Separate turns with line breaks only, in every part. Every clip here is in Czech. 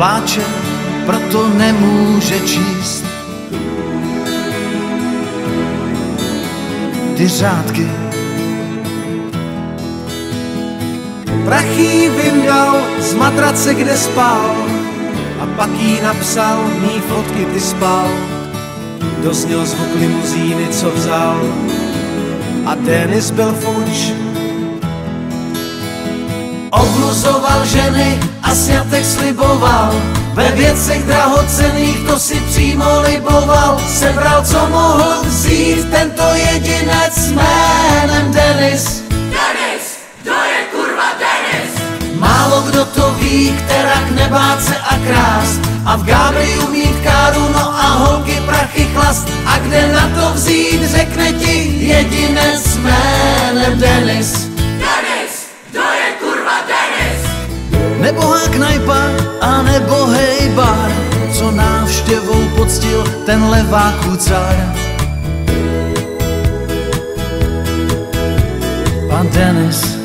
pláče, proto nemůže číst. Ty řádky Prachy vyndal z matrace, kde spal a pak jí napsal, mý fotky ty spal. Dozněl zvuk limuzíny, co vzal a Denis byl fuč. Obluzoval ženy a sňatek sliboval, ve věcech drahocených to si přímo liboval. Sebral, co mohl vzít tento jedinec jménem Denis.
Denis, kdo je kurva Denis?
Málo kdo to ví, kterak nebát se a krást A v Gábriu mít káru, no a holky prachy chlast A kde na to vzít, řekne ti jedinec jménem Denis, Nebohá knajpa a nebo hej bar Co návštěvou poctil ten leváků car Pan Denis.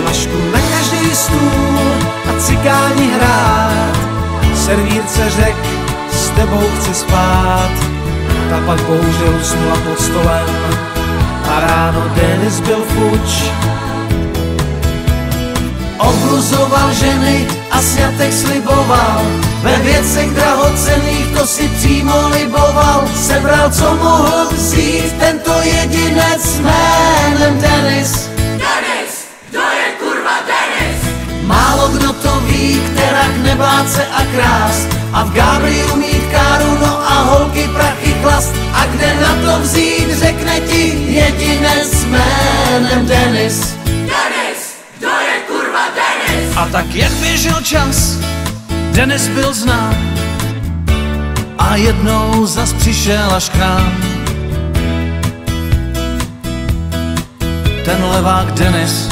Flašku na každý stůl a cikáni hrát. Servírce řek, s tebou chci spát. Ta pak bohužel usnula pod stolem. A ráno Denis byl fuč Obluzoval ženy a sňatek sliboval. Ve věcech drahocených to si přímo liboval. Sebral, co mohl vzít tento jedinec jménem Denis.
Denis, kdo je kurva Denis?
Málo kdo to ví, kterak nebát se a krást A v Gábriu mít káru, no a holky prachy chlast. A kde na to vzít, řekne ti jedinec jménem Denis, A tak jak běžel čas, Denis byl znám. A jednou zas přišel až k nám. Ten levák Denis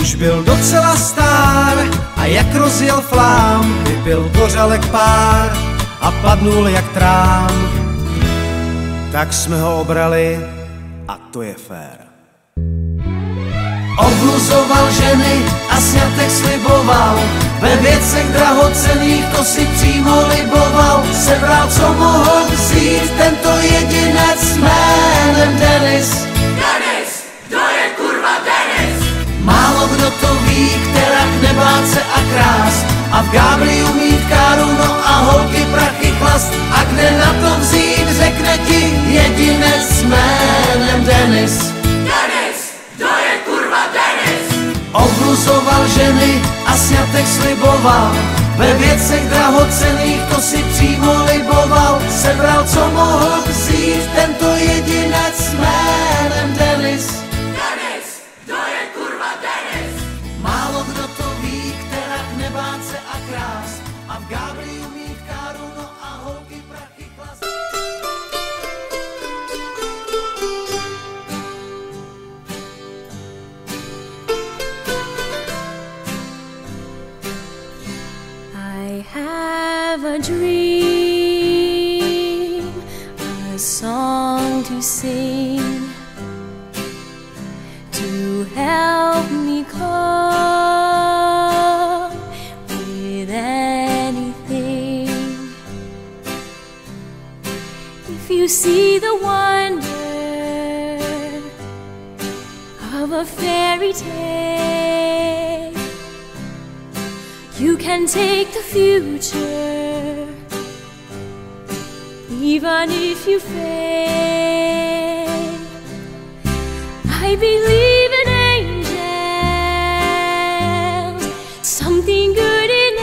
Už byl docela star a jak rozjel flám Vypil pořalek pár a padnul jak trám. Tak jsme ho obrali a to je fér Obluzoval ženy a sňatek sliboval. Ve věcech drahocených to si přímo liboval. Sebral, co mohl vzít tento jedinec jménem Denis.
Denis, kdo je kurva Denis?
Málo kdo to ví, kterak nebát se a krást. A v Gábriu mít káru, sliboval Ve věcech drahocených to si přímo liboval. Sebral, co
have a dream, a song to sing, to help me cope with anything. If you see the wonder of a fairy tale. You can take the future, even if you fail. I believe in angels, something good in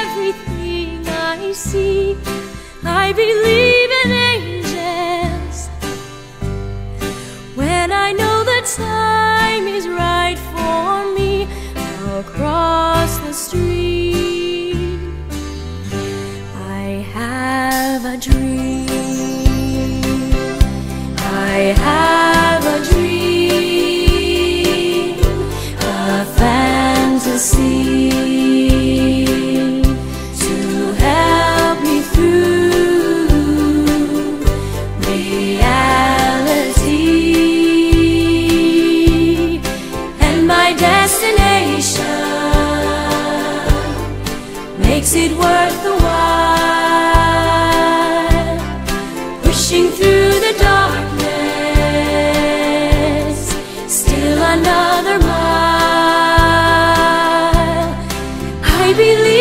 everything I see. I believe in angels when I know the time is right for me. I'll cross I have a dream, a fantasy to help me through reality and my destination makes it work. believe.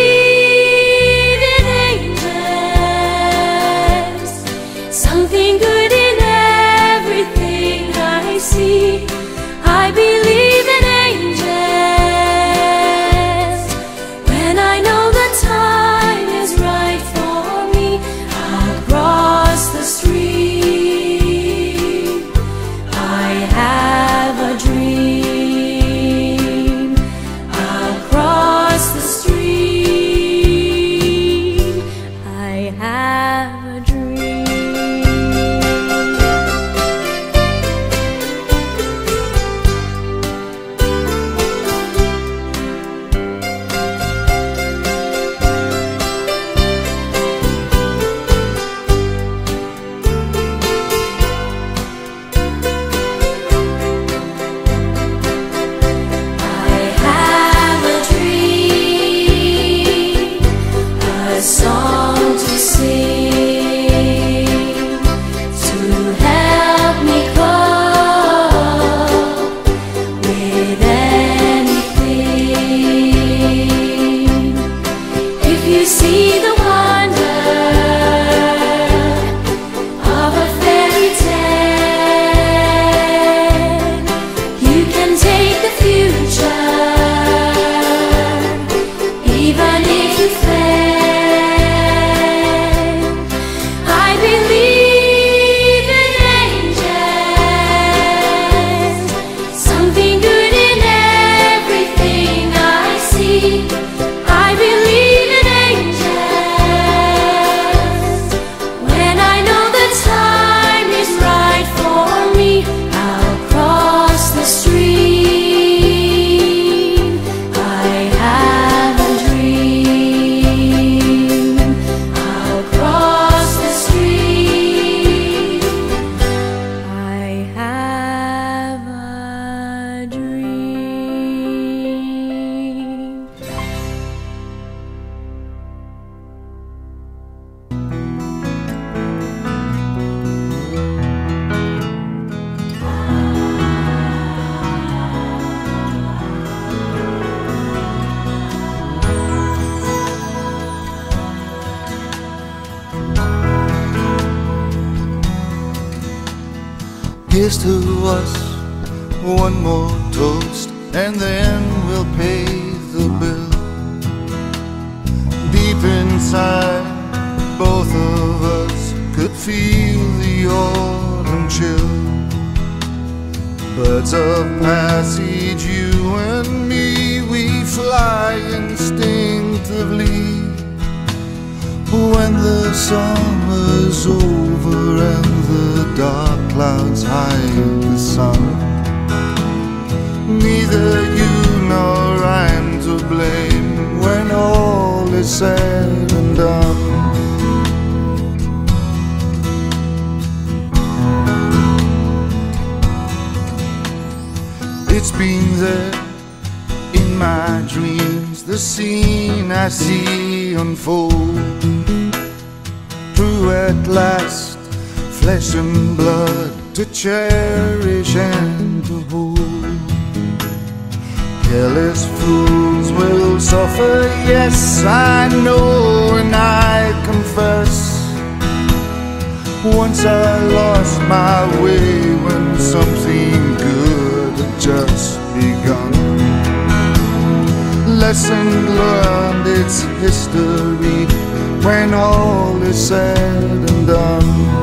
Here's to us, one more toast, and then we'll pay the bill. Deep inside, both of us could feel the autumn chill. Birds of passage, you and me, we fly instinctively. When the summer's over clouds hide the sun, neither you nor I'm to blame when all is said and done. It's been there in my dreams, the scene I see unfold. True at last, flesh and blood to cherish and to hold. Careless fools will suffer, yes, I know and I confess. Once I lost my way when something good had just begun. Lesson learned, it's history when all is said and done.